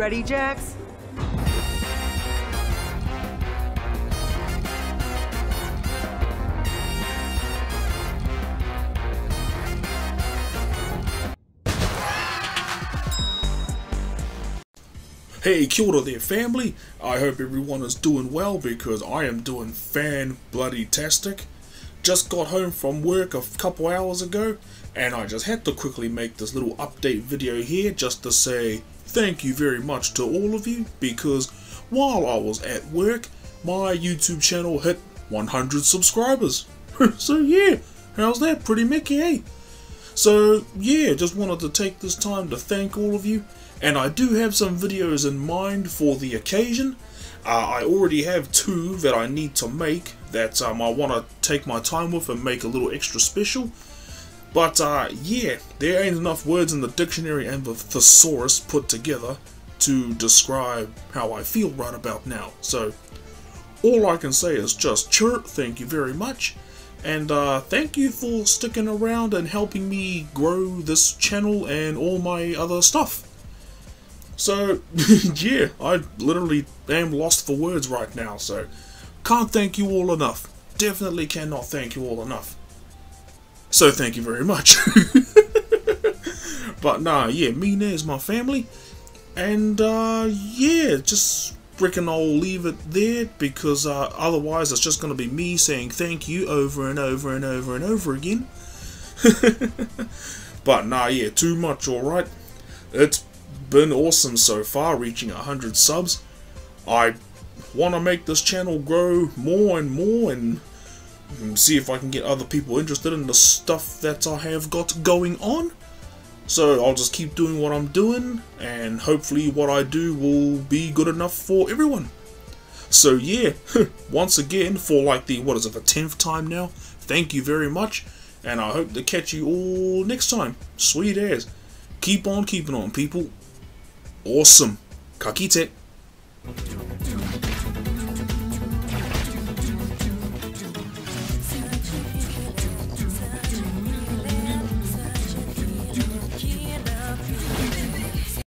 ready, Jax? Hey, kia ora there, family. I hope everyone is doing well because I am doing fan bloody tastic. Just got home from work a couple hours ago, and I just had to quickly make this little update video here just to say thank you very much to all of you because while I was at work, my YouTube channel hit 100 subscribers. so yeah, how's that? Pretty Mickey, eh? So yeah, just wanted to take this time to thank all of you and I do have some videos in mind for the occasion. Uh, I already have two that I need to make that um, I want to take my time with and make a little extra special. But uh, yeah, there ain't enough words in the dictionary and the thesaurus put together to describe how I feel right about now. So all I can say is just chirp, thank you very much. And uh, thank you for sticking around and helping me grow this channel and all my other stuff. So, yeah, I literally am lost for words right now, so can't thank you all enough. Definitely cannot thank you all enough. So thank you very much. but nah, yeah, me and there's my family. And uh yeah, just freaking I'll leave it there because uh, otherwise it's just gonna be me saying thank you over and over and over and over again. but nah, yeah, too much, alright. It's been awesome so far, reaching 100 subs. I want to make this channel grow more and more and Mm, see if I can get other people interested in the stuff that I have got going on. So I'll just keep doing what I'm doing and hopefully what I do will be good enough for everyone. So yeah, once again for like the, what is it, the 10th time now, thank you very much and I hope to catch you all next time. Sweet as. Keep on keeping on people. Awesome. Kakite.